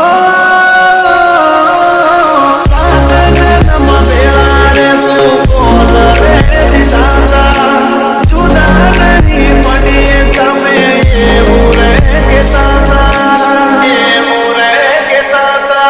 Oh!